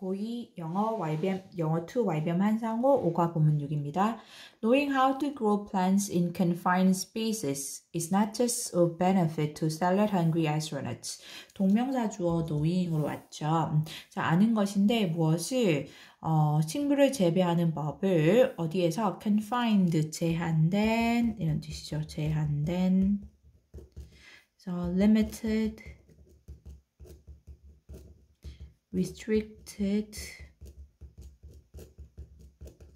고2 영어 YBM, 영어 2 YBM 한상호 5과 본문 6입니다. Knowing how to grow plants in confined spaces is not just of benefit to salad-hungry astronauts. 동명사 주어 knowing으로 왔죠. 자, 아는 것인데 무엇을 어, 식물을 재배하는 법을 어디에서 confined, 제한된 이런 뜻이죠. 제한된 so limited restricted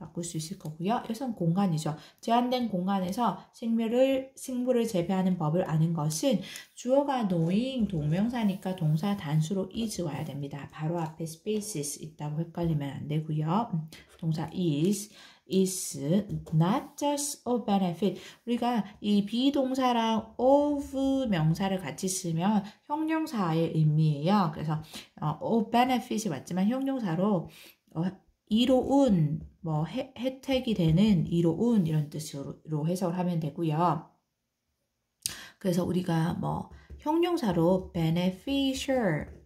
바꿀 수 있을 거고요. 이것은 공간이죠. 제한된 공간에서 식물을 식물을 재배하는 법을 아는 것은 주어가 knowing 동명사니까 동사 단수로 is 와야 됩니다. 바로 앞에 spaces 있다고 헷갈리면 안 되고요. 동사 is is not just a benefit. 우리가 이 비동사랑 of 명사를 같이 쓰면 형용사의 의미예요. 그래서 어, a benefit이 맞지만 형용사로 어, 이로운 뭐 혜, 혜택이 되는 이로운 이런 뜻으로 해석을 하면 되고요. 그래서 우리가 뭐 형용사로 beneficial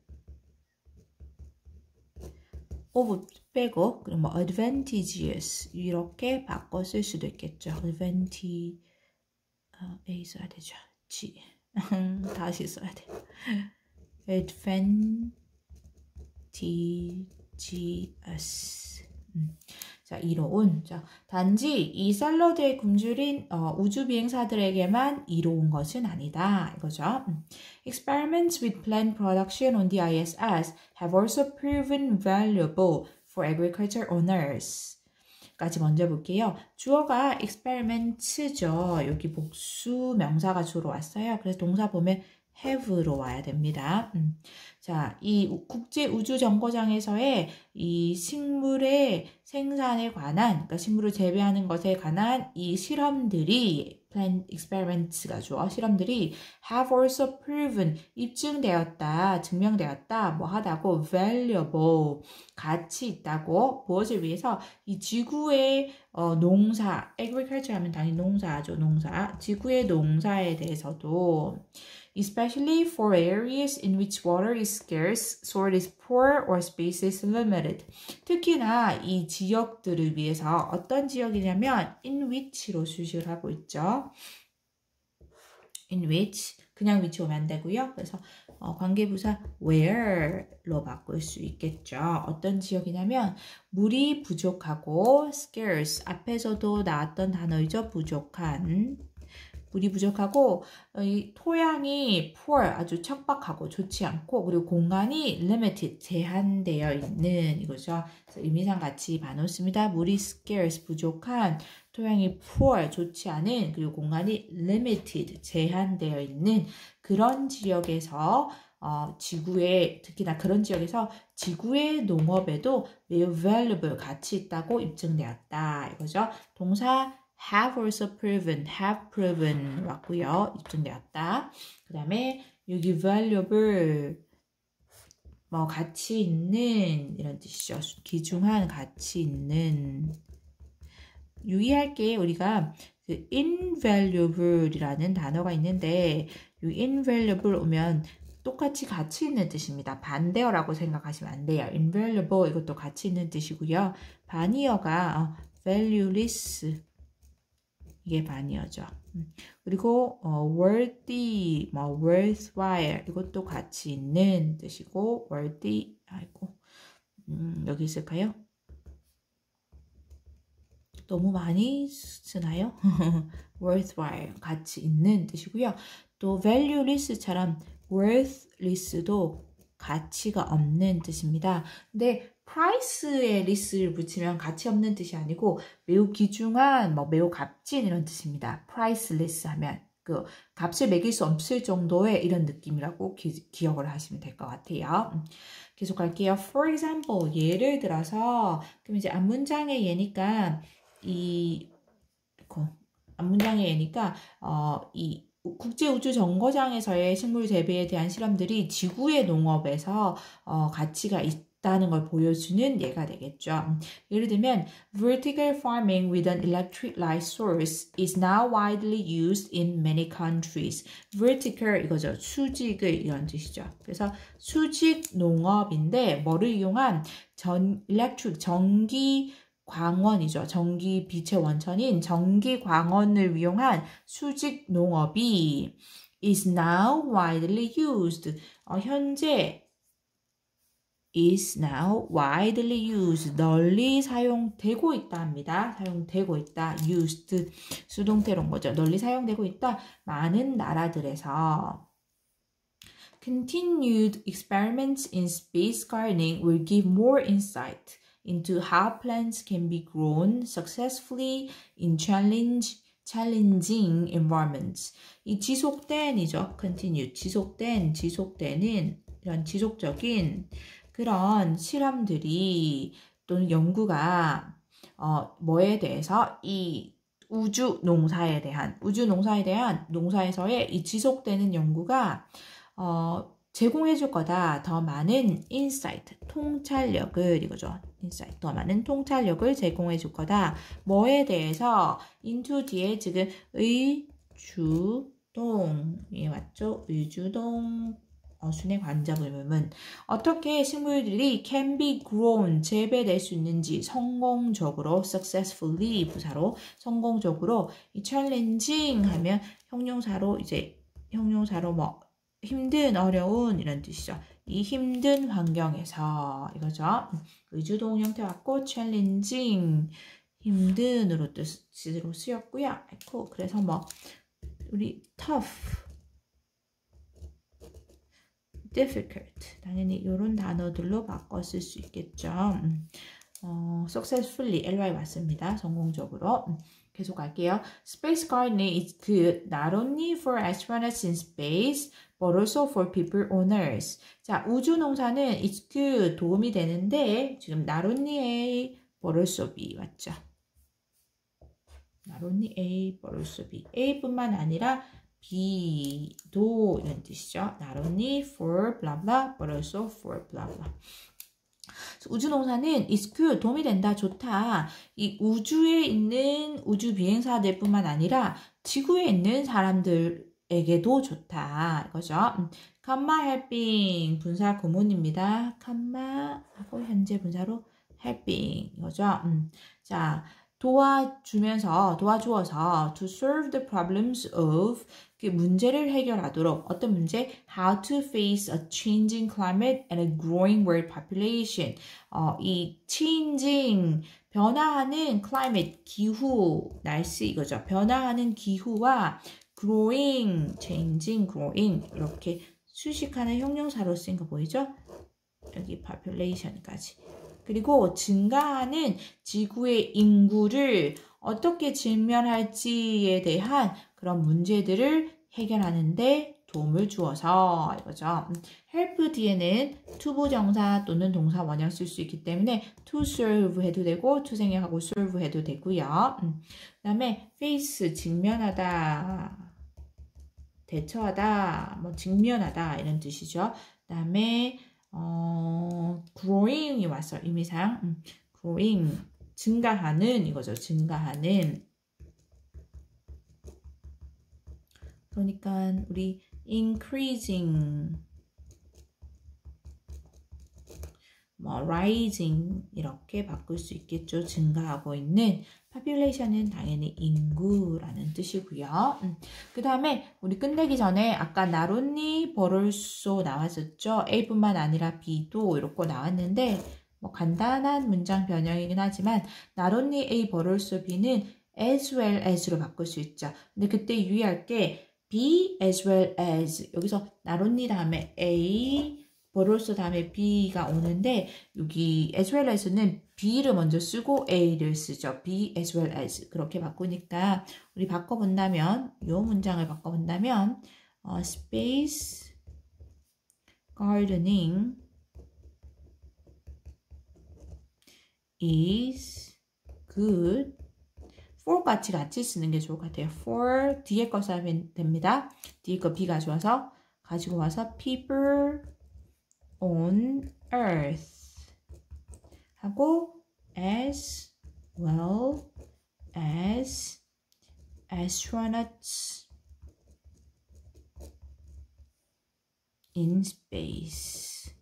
of 빼고 그럼 뭐 advantageous 이렇게 바꿔 쓸 수도 있겠죠. advantage 어, A 써야 되죠. G 다시 써야 돼. advantageous 음. 자, 이로운. 자, 단지 이 샐러드의 굶주린 어, 우주 비행사들에게만 이로운 것은 아니다. 이거죠. Experiments with plant production on the ISS have also proven valuable for agriculture owners. 까지 먼저 볼게요. 주어가 experiments죠. 여기 복수 명사가 주로 왔어요. 그래서 동사 보면 have로 와야 됩니다. 음. 자, 이 국제 우주 정거장에서의 이 식물의 생산에 관한, 그러니까 식물을 재배하는 것에 관한 이 실험들이 plant experiments가 죠. 실험들이 have also proven 입증되었다, 증명되었다, 뭐 하다고 valuable 가치 있다고 무엇을 위해서 이 지구의 어, 농사 agriculture 하면 당연히 농사죠, 농사. 지구의 농사에 대해서도 especially for areas in which water is scarce, soil is poor, or space is limited. 특히나 이 지역들을 위해서 어떤 지역이냐면 in which로 수식을 하고 있죠. in which 그냥 위치 오면 안 되고요. 그래서 어, 관계부사 where로 바꿀 수 있겠죠. 어떤 지역이냐면 물이 부족하고 scarce 앞에서도 나왔던 단어이죠. 부족한 물이 부족하고 어, 이 토양이 poor 아주 척박하고 좋지 않고 그리고 공간이 limited 제한되어 있는 이거죠. 의미상 같이 반놓습니다. 물이 scarce 부족한 토양이 poor 좋지 않은 그리고 공간이 limited 제한되어 있는 그런 지역에서 어, 지구의 특히나 그런 지역에서 지구의 농업에도 매우 valuable 가치 있다고 입증되었다 이거죠. 동사 have also proven, have proven 왔고요. 입증되었다. 그 다음에 여기 valuable 뭐 가치 있는 이런 뜻이죠. 귀중한 가치 있는 유의할 게 우리가 그 invaluable이라는 단어가 있는데 이 invaluable 오면 똑같이 가치 있는 뜻입니다. 반대어라고 생각하시면 안 돼요. invaluable 이것도 가치 있는 뜻이고요. 반이어가 어, valueless 이게 반이어죠. 음. 그리고 어, worthy, 뭐 worthwhile 이것도 같이 있는 뜻이고 worthy 아이고 음, 여기 있을까요? 너무 많이 쓰나요? worthwhile 가치 있는 뜻이고요. 또 valueless처럼 worthless도 가치가 없는 뜻입니다. 근데 price에 less를 붙이면 가치 없는 뜻이 아니고 매우 귀중한, 뭐 매우 값진 이런 뜻입니다. priceless 하면 그 값을 매길 수 없을 정도의 이런 느낌이라고 기, 기억을 하시면 될 것 같아요. 음, 계속 갈게요. For example, 예를 들어서 그럼 이제 앞문장의 예니까 이 앞문장의 예니까 어, 이 국제우주정거장에서의 식물 재배에 대한 실험들이 지구의 농업에서 어, 가치가 있 있다는 걸 보여주는 예가 되겠죠. 예를 들면 vertical farming with an electric light source is now widely used in many countries. vertical 이거죠. 수직을 이런 뜻이죠. 그래서 수직 농업인데 뭐를 이용한 전 electric 전기 광원이죠. 전기 빛의 원천인 전기 광원을 이용한 수직 농업이 is now widely used. 어, 현재 is now widely used. 널리 사용되고 있다 합니다. 사용되고 있다. used. 수동태로인 거죠. 널리 사용되고 있다. 많은 나라들에서. Continued experiments in space gardening will give more insight into how plants can be grown successfully in challenge challenging environments. 이 지속된이죠. continue. 지속된, 지속되는 이런 지속적인 그런 실험들이 또는 연구가 어, 뭐에 대해서 이 우주 농사에 대한 우주 농사에 대한 농사에서의 이 지속되는 연구가 어, 제공해 줄 거다. 더 많은 insight, 통찰력을 이거죠. insight, 더 많은 통찰력을 제공해 줄 거다. 뭐에 대해서 into 뒤에 지금 의주동이 왔죠. 의주동 어순의 관자부음은 어떻게 식물들이 can be grown 재배될 수 있는지 성공적으로 successfully 부사로 성공적으로 이 challenging 하면 형용사로 이제 형용사로 뭐 힘든 어려운 이런 뜻이죠. 이 힘든 환경에서 이거죠. 의주동 형태 왔고 challenging 힘든으로 뜻으로 쓰였고요. 그래서 뭐 우리 tough difficult 당연히 이런 단어들로 바꿔 쓸 수 있겠죠. 어, successfully ly 왔습니다. 성공적으로. 계속 갈게요. Space gardening is good not only for astronauts in space but also for people on Earth. 자, 우주 농사는 it's good 도움이 되는데 지금 not only A but also B 맞죠? not only A but also B. A뿐만 아니라 B도 이런 뜻이죠. Not only for blah blah but also for blah blah. 우주농사는 is good, 도움이 된다, 좋다. 이 우주에 있는 우주 비행사들뿐만 아니라 지구에 있는 사람들에게도 좋다. 이거죠. 컴마 helping 분사 구문입니다. 컴마 하고 현재 분사로 helping 이거죠. 음. 자, 도와주면서 도와주어서 to solve the problems of 그 문제를 해결하도록 어떤 문제? How to face a changing climate and a growing world population. 어, 이 changing 변화하는 climate 기후 날씨 이거죠. 변화하는 기후와 growing, changing, growing 이렇게 수식하는 형용사로 쓰인 거 보이죠? 여기 population까지. 그리고 증가하는 지구의 인구를 어떻게 직면할지에 대한 그런 문제들을 해결하는데 도움을 주어서 이거죠. help 뒤에는 투부 정사 또는 동사 원형 쓸 수 있기 때문에 to serve 해도 되고 to 생략하고 serve 해도 되고요. 그 다음에 face 직면하다 대처하다 뭐 직면하다 이런 뜻이죠. 그 다음에 어, growing이 왔어요. 의미상 음, growing 증가하는 이거죠. 증가하는 그러니까 우리 increasing 뭐 rising 이렇게 바꿀 수 있겠죠. 증가하고 있는 population은 당연히 인구라는 뜻이고요. 음. 그 다음에 우리 끝내기 전에 아까 나론니 버럴소 나왔었죠. A뿐만 아니라 B도 이렇게 나왔는데 뭐 간단한 문장 변형이긴 하지만 나론니 A 버럴소 B는 as well as로 바꿀 수 있죠. 근데 그때 유의할 게 B as well as 여기서 나론니 다음에 A 버럴소 다음에 B가 오는데 여기 as well as는 B를 먼저 쓰고 A를 쓰죠. B as well as 그렇게 바꾸니까 우리 바꿔본다면 이 문장을 바꿔본다면 어, space gardening is good for 같이 같이 쓰는 게 좋을 것 같아요. for 뒤에 거 써면 됩니다. 뒤에 거 B가 좋아서 가지고 와서 people on earth 하고 as well as astronauts in space.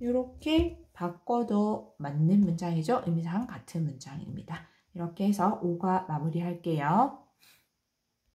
이렇게 바꿔도 맞는 문장이죠. 의미상 같은 문장입니다. 이렇게 해서 5가 마무리할게요.